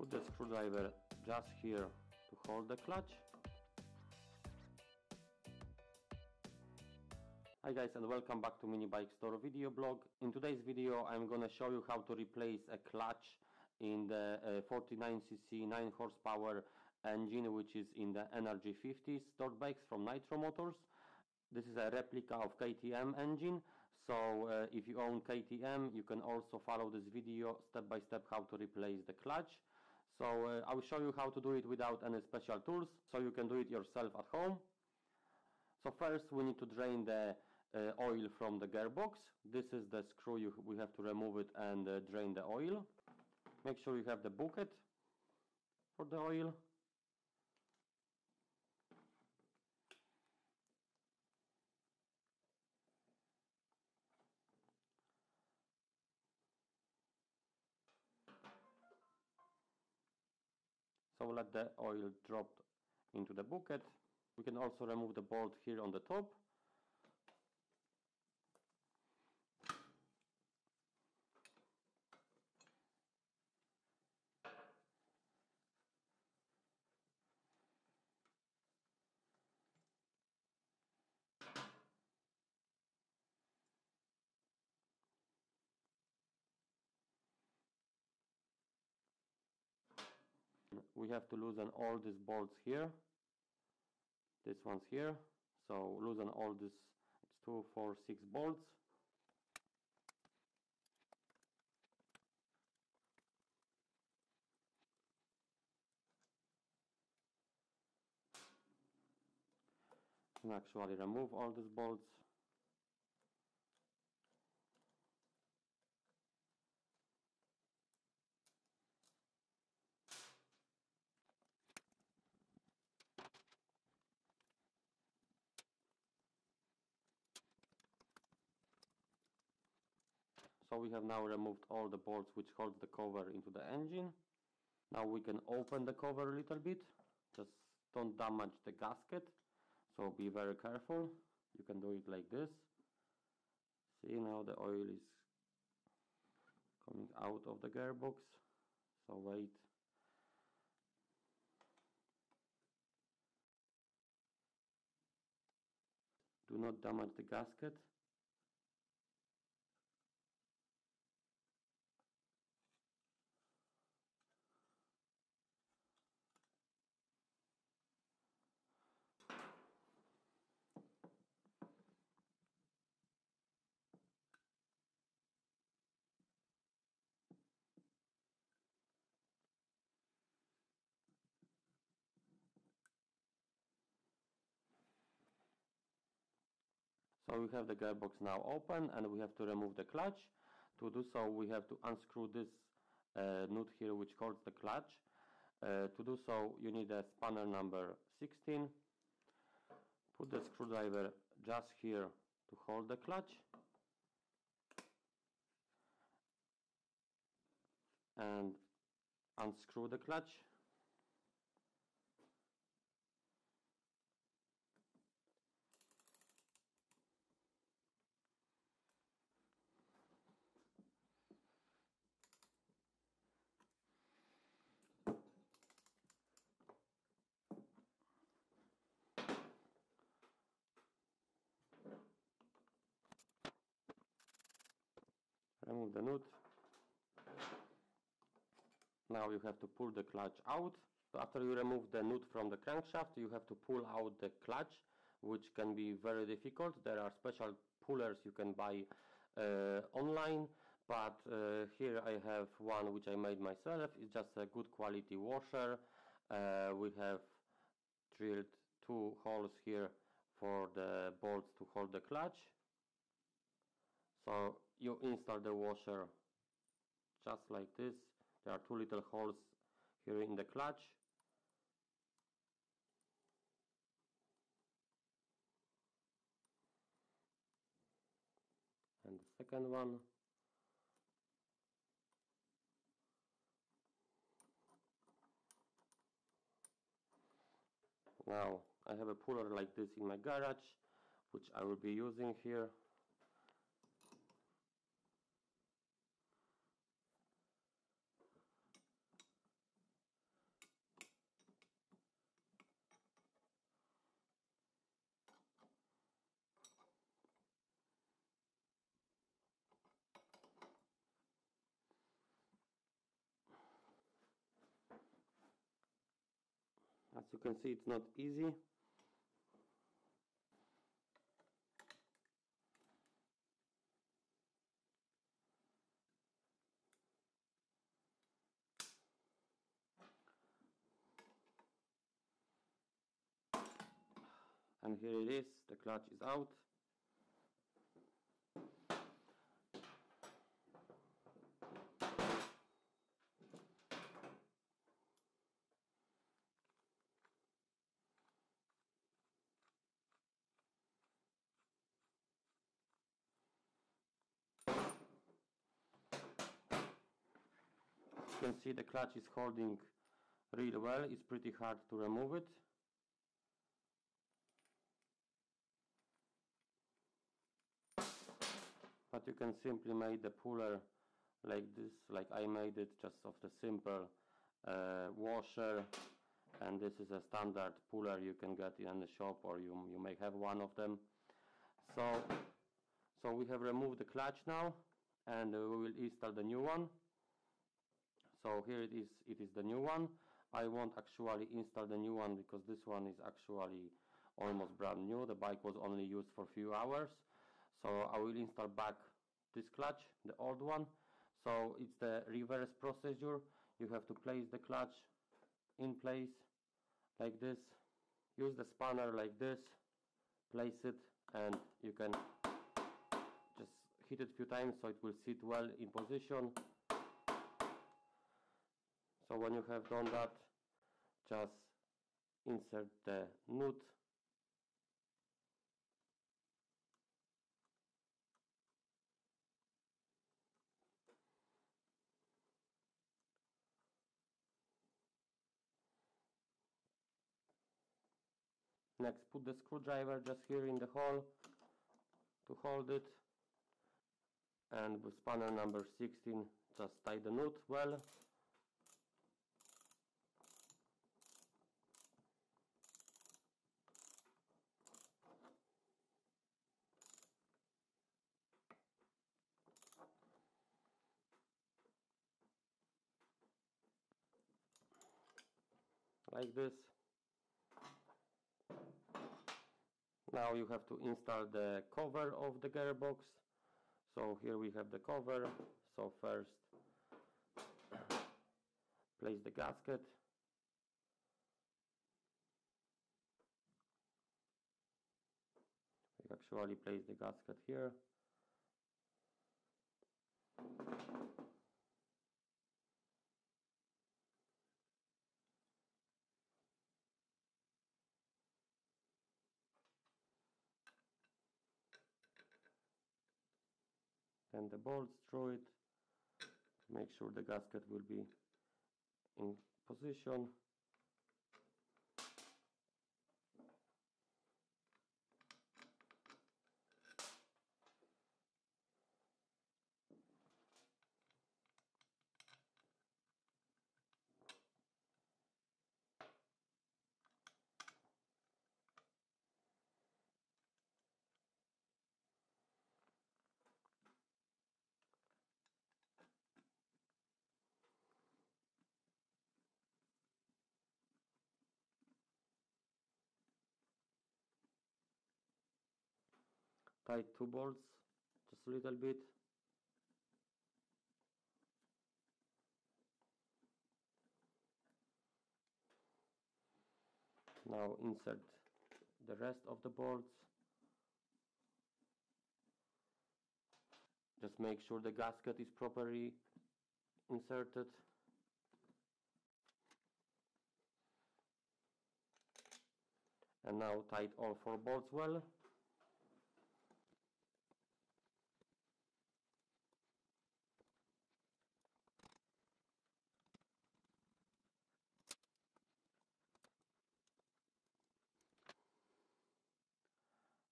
Put the screwdriver just here to hold the clutch. Hi guys and welcome back to Mini Bike Store video blog. In today's video I'm gonna show you how to replace a clutch in the uh, 49cc 9 horsepower engine which is in the NRG50 stored bikes from Nitro Motors. This is a replica of KTM engine so uh, if you own KTM you can also follow this video step by step how to replace the clutch. So uh, I will show you how to do it without any special tools so you can do it yourself at home. So first we need to drain the uh, oil from the gearbox. This is the screw, you, we have to remove it and uh, drain the oil. Make sure you have the bucket for the oil. So let the oil drop into the bucket. We can also remove the bolt here on the top we have to loosen all these bolts here. This one's here. So loosen all this it's two four six bolts. And actually remove all these bolts So we have now removed all the bolts which hold the cover into the engine. Now we can open the cover a little bit. Just don't damage the gasket. So be very careful. You can do it like this. See now the oil is coming out of the gearbox. So wait. Do not damage the gasket. So we have the gearbox now open and we have to remove the clutch. To do so we have to unscrew this uh, nut here which holds the clutch. Uh, to do so you need a spanner number 16. Put the screwdriver just here to hold the clutch. And unscrew the clutch remove the nut now you have to pull the clutch out. After you remove the nut from the crankshaft you have to pull out the clutch which can be very difficult. There are special pullers you can buy uh, online but uh, here I have one which I made myself. It's just a good quality washer. Uh, we have drilled two holes here for the bolts to hold the clutch. So you install the washer. Just like this there are two little holes here in the clutch. And the second one. Now I have a puller like this in my garage which I will be using here as you can see it's not easy. And here it is the clutch is out can see the clutch is holding really well, it's pretty hard to remove it. But you can simply make the puller like this, like I made it, just of the simple uh, washer. And this is a standard puller you can get in the shop or you, you may have one of them. So, so we have removed the clutch now and uh, we will install the new one so here it is it is the new one. I won't actually install the new one because this one is actually almost brand new. The bike was only used for a few hours. So I will install back this clutch the old one. So it's the reverse procedure. You have to place the clutch in place like this. Use the spanner like this. Place it and you can just hit it a few times so it will sit well in position so when you have done that just insert the nut next put the screwdriver just here in the hole to hold it. And with spanner number 16 just tie the nut well like this. Now you have to install the cover of the gearbox. So here we have the cover. So first place the gasket. We actually place the gasket here then the bolts through it to make sure the gasket will be in position tight two bolts just a little bit. Now insert the rest of the bolts. Just make sure the gasket is properly inserted. And now tight all four bolts well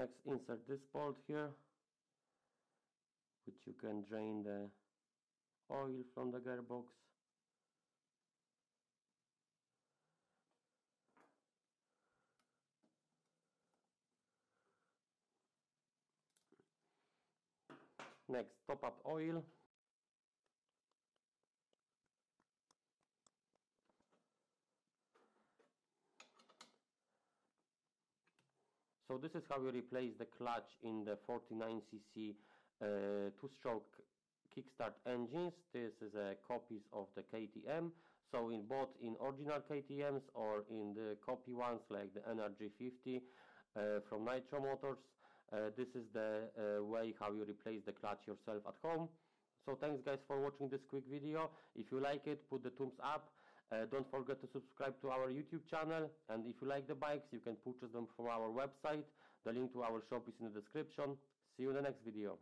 next insert this bolt here which you can drain the oil from the gearbox next top up oil So this is how you replace the clutch in the 49cc uh, two-stroke kickstart engines. This is a copies of the KTM. So in both in original KTM's or in the copy ones like the NRG50 uh, from Nitro Motors. Uh, this is the uh, way how you replace the clutch yourself at home. So thanks guys for watching this quick video. If you like it, put the thumbs up. Uh, don't forget to subscribe to our YouTube channel and if you like the bikes you can purchase them from our website. The link to our shop is in the description. See you in the next video.